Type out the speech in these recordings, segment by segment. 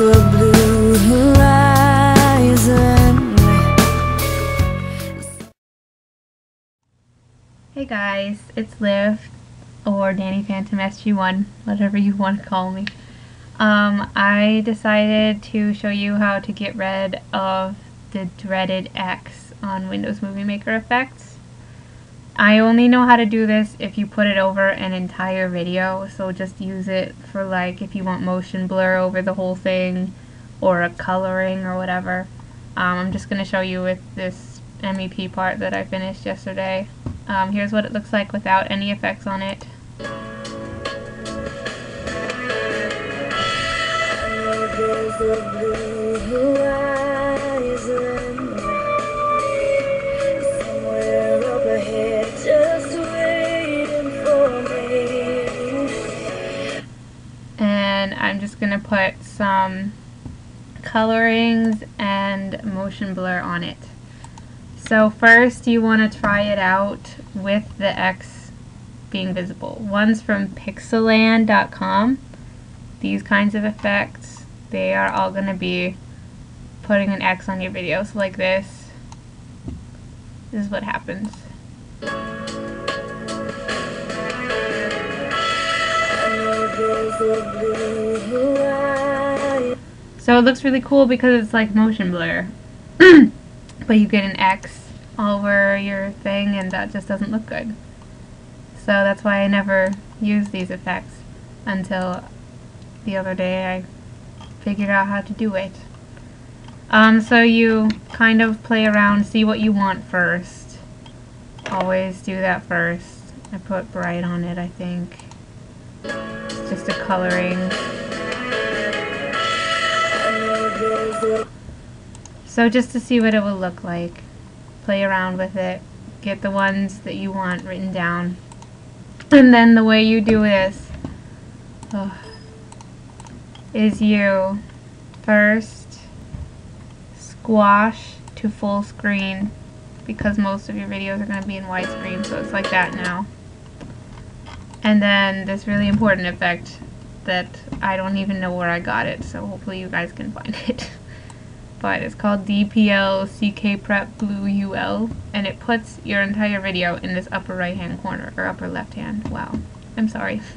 Hey guys, it's Liv, or Danny Phantom SG1, whatever you want to call me. Um, I decided to show you how to get rid of the dreaded X on Windows Movie Maker effects. I only know how to do this if you put it over an entire video, so just use it for like if you want motion blur over the whole thing, or a coloring or whatever. Um, I'm just going to show you with this MEP part that I finished yesterday. Um, here's what it looks like without any effects on it. Going to put some colorings and motion blur on it. So first you want to try it out with the X being visible. One's from pixelan.com. These kinds of effects, they are all going to be putting an X on your video. So like this, this is what happens. So it looks really cool because it's like motion blur. but you get an X over your thing and that just doesn't look good. So that's why I never use these effects until the other day I figured out how to do it. Um, so you kind of play around, see what you want first. Always do that first. I put bright on it, I think. Just a coloring. So just to see what it will look like, play around with it, get the ones that you want written down. And then the way you do this oh, is you first squash to full screen because most of your videos are going to be in widescreen, so it's like that now. And then this really important effect that I don't even know where I got it, so hopefully you guys can find it. but it's called DPL CK Prep Blue UL, and it puts your entire video in this upper right hand corner, or upper left hand. Wow, I'm sorry.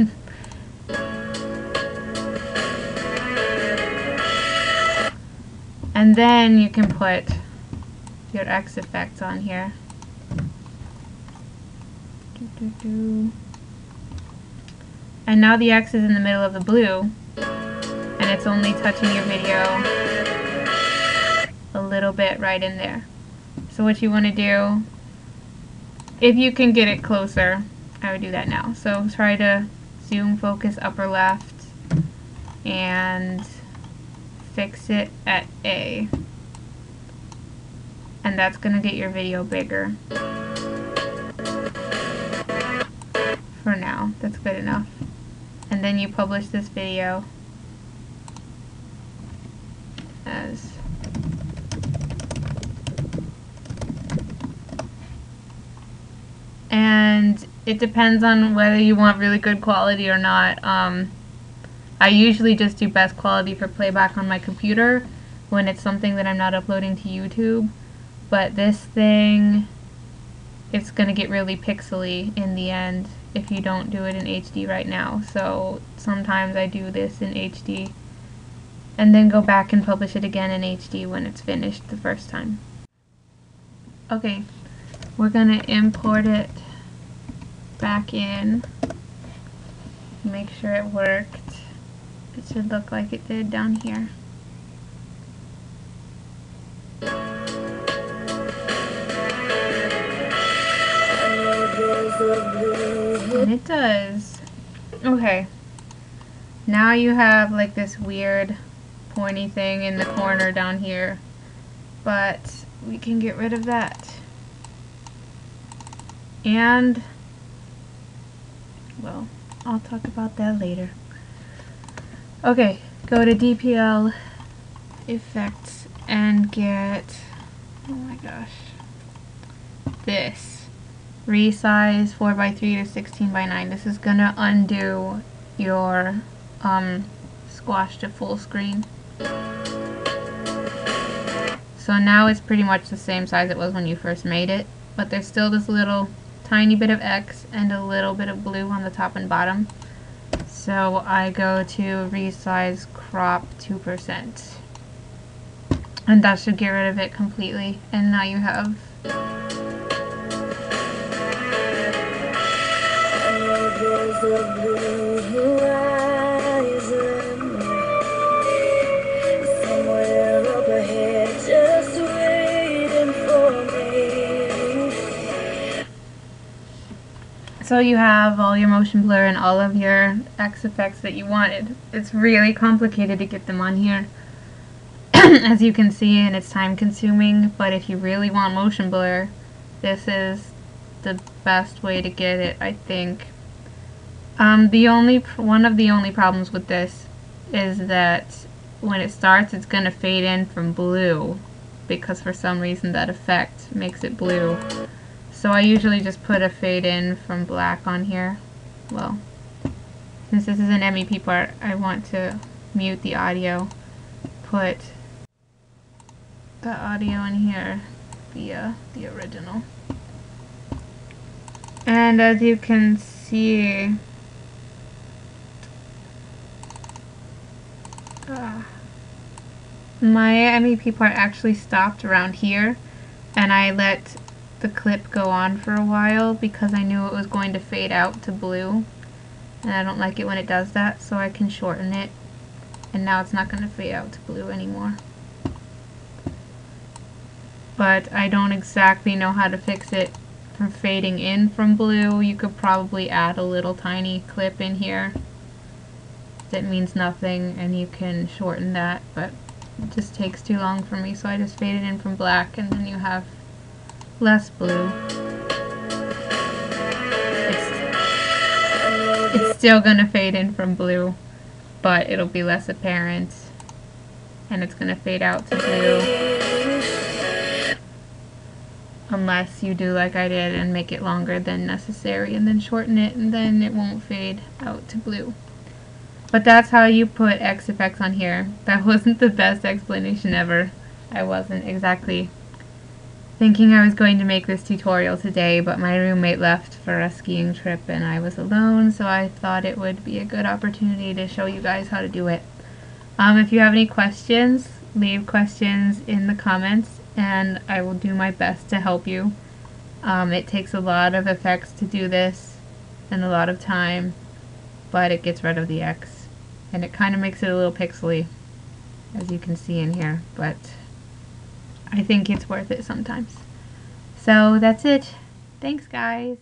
and then you can put your X effects on here. Doo -doo -doo. And now the X is in the middle of the blue, and it's only touching your video a little bit right in there. So what you want to do, if you can get it closer, I would do that now. So try to zoom focus upper left and fix it at A. And that's going to get your video bigger. For now, that's good enough. And then you publish this video as and it depends on whether you want really good quality or not. Um, I usually just do best quality for playback on my computer when it's something that I'm not uploading to YouTube. But this thing, it's going to get really pixely in the end if you don't do it in HD right now. So sometimes I do this in HD and then go back and publish it again in HD when it's finished the first time. Okay, we're going to import it back in. Make sure it worked. It should look like it did down here. It does. Okay. Now you have like this weird pointy thing in the corner down here. But we can get rid of that. And, well, I'll talk about that later. Okay, go to DPL effects and get, oh my gosh, this. Resize 4x3 to 16x9. This is going to undo your um, squash to full screen. So now it's pretty much the same size it was when you first made it, but there's still this little tiny bit of X and a little bit of blue on the top and bottom. So I go to resize crop 2%. And that should get rid of it completely. And now you have There's a blue horizon somewhere up ahead, just waiting for me. So you have all your motion blur and all of your X effects that you wanted. It's really complicated to get them on here. As you can see, and it's time consuming, but if you really want motion blur, this is the best way to get it, I think. Um, the only one of the only problems with this is that when it starts, it's going to fade in from blue because for some reason that effect makes it blue. So I usually just put a fade in from black on here. Well, since this is an MEP part, I want to mute the audio. Put the audio in here via the original. And as you can see, my MEP part actually stopped around here and I let the clip go on for a while because I knew it was going to fade out to blue. And I don't like it when it does that so I can shorten it and now it's not going to fade out to blue anymore. But I don't exactly know how to fix it from fading in from blue. You could probably add a little tiny clip in here. That means nothing and you can shorten that but it just takes too long for me so I just fade it in from black and then you have less blue. It's, it's still gonna fade in from blue but it'll be less apparent and it's gonna fade out to blue unless you do like I did and make it longer than necessary and then shorten it and then it won't fade out to blue. But that's how you put X effects on here. That wasn't the best explanation ever. I wasn't exactly thinking I was going to make this tutorial today, but my roommate left for a skiing trip and I was alone, so I thought it would be a good opportunity to show you guys how to do it. Um, if you have any questions, leave questions in the comments and I will do my best to help you. Um, it takes a lot of effects to do this and a lot of time, but it gets rid of the X. And it kind of makes it a little pixely, as you can see in here, but I think it's worth it sometimes. So that's it. Thanks guys.